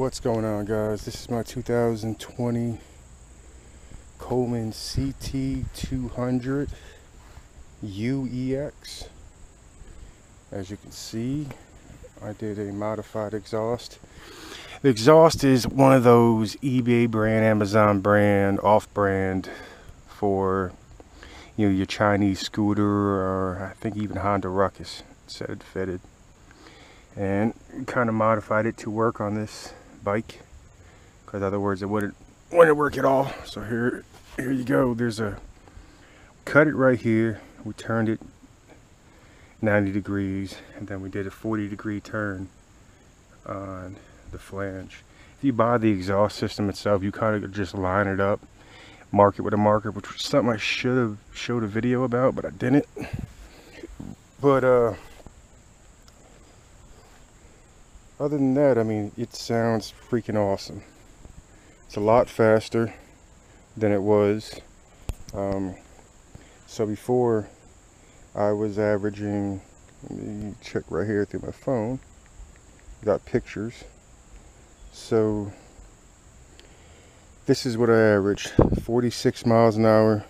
What's going on guys? This is my 2020 Coleman CT200 UEX. As you can see, I did a modified exhaust. The exhaust is one of those eBay brand, Amazon brand, off-brand for you know your Chinese scooter or I think even Honda Ruckus said fitted and kind of modified it to work on this bike because other words it wouldn't wouldn't work at all. So here here you go. There's a cut it right here. We turned it 90 degrees and then we did a 40 degree turn on the flange. If you buy the exhaust system itself you kind of just line it up mark it with a marker which was something I should have showed a video about but I didn't. But uh other than that, I mean, it sounds freaking awesome. It's a lot faster than it was. Um, so before, I was averaging, let me check right here through my phone. Got pictures. So, this is what I averaged. 46 miles an hour.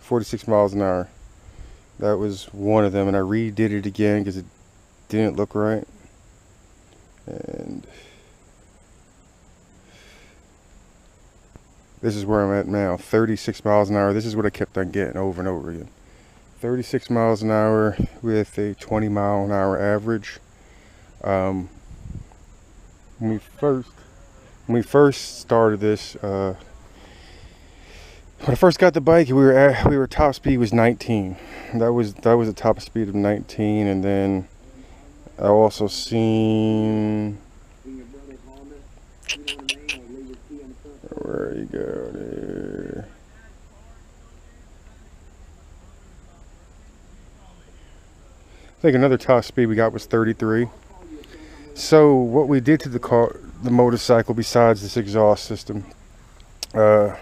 46 miles an hour. That was one of them, and I redid it again because it didn't look right. And this is where I'm at now 36 miles an hour. This is what I kept on getting over and over again. 36 miles an hour with a 20 mile an hour average. Um, when we first when we first started this uh, when I first got the bike we were at, we were top speed was 19 that was that was the top speed of 19 and then I also seen where you go there. I think another top speed we got was 33. So what we did to the car, the motorcycle, besides this exhaust system, uh,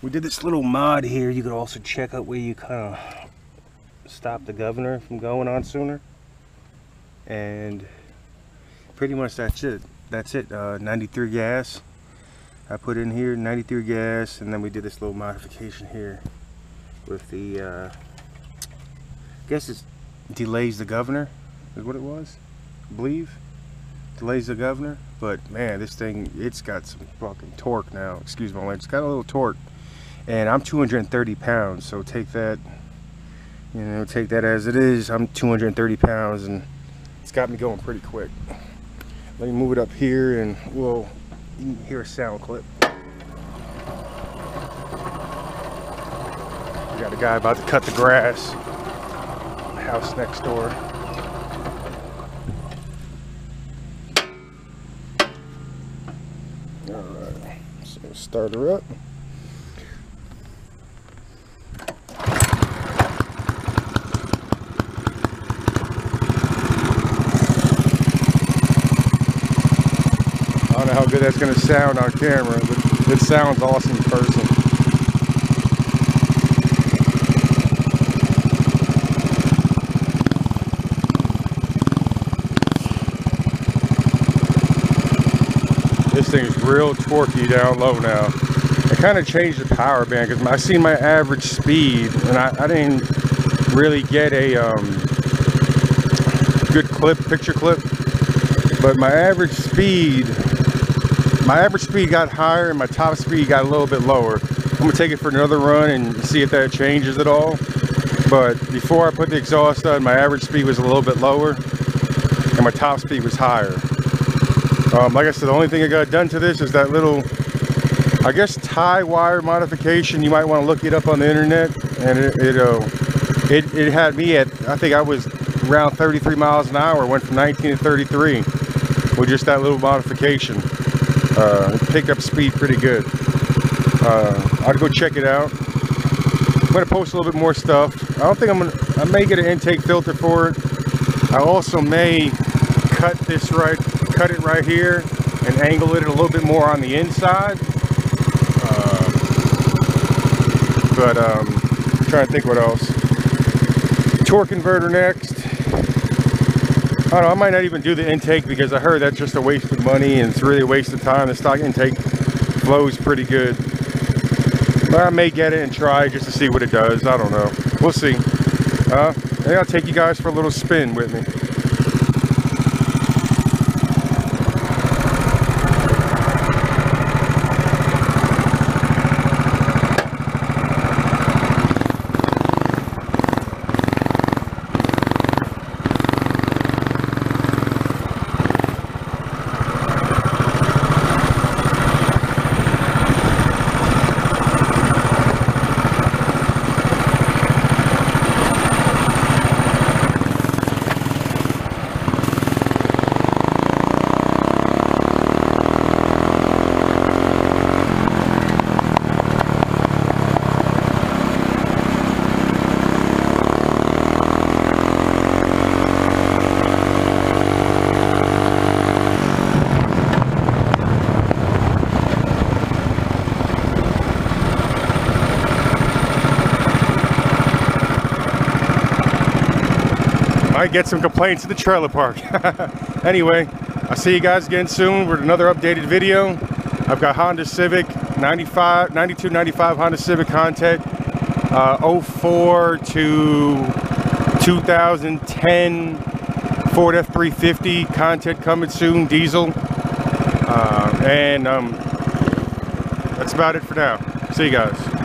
we did this little mod here. You could also check out where you kind of stop the governor from going on sooner and pretty much that's it. That's it uh, 93 gas. I put in here 93 gas and then we did this little modification here with the uh, I guess it delays the governor is what it was I believe. Delays the governor but man this thing it's got some fucking torque now. Excuse my language it's got a little torque. And I'm 230 pounds so take that you know take that as it is. I'm 230 pounds and it's got me going pretty quick. Let me move it up here and we'll hear a sound clip. We got a guy about to cut the grass. House next door. Alright, so start her up. Know how good that's going to sound on camera, but it sounds awesome in person. This thing's real torquey down low now. I kind of changed the power band because I see my average speed and I, I didn't really get a um, good clip, picture clip. But my average speed my average speed got higher and my top speed got a little bit lower. I'm gonna take it for another run and see if that changes at all. But before I put the exhaust on, my average speed was a little bit lower and my top speed was higher. Um, like I said, the only thing I got done to this is that little, I guess, tie wire modification. You might want to look it up on the internet. And it, it, uh, it, it had me at, I think I was around 33 miles an hour, went from 19 to 33 with just that little modification uh, picked up speed pretty good. Uh, I'll go check it out. I'm gonna post a little bit more stuff. I don't think I'm gonna, I may get an intake filter for it. I also may cut this right, cut it right here and angle it a little bit more on the inside. Uh, but um, trying to think what else. Torque converter next. Don't know, I might not even do the intake because I heard that's just a waste of money and it's really a waste of time. The stock intake flows pretty good. But I may get it and try just to see what it does. I don't know. We'll see. Uh, I'll take you guys for a little spin with me. Might get some complaints at the trailer park. anyway, I'll see you guys again soon with another updated video. I've got Honda Civic 95, 92, 95 Honda Civic content. Uh, 04 to 2010 Ford F350 content coming soon, diesel. Uh, and um, that's about it for now. See you guys.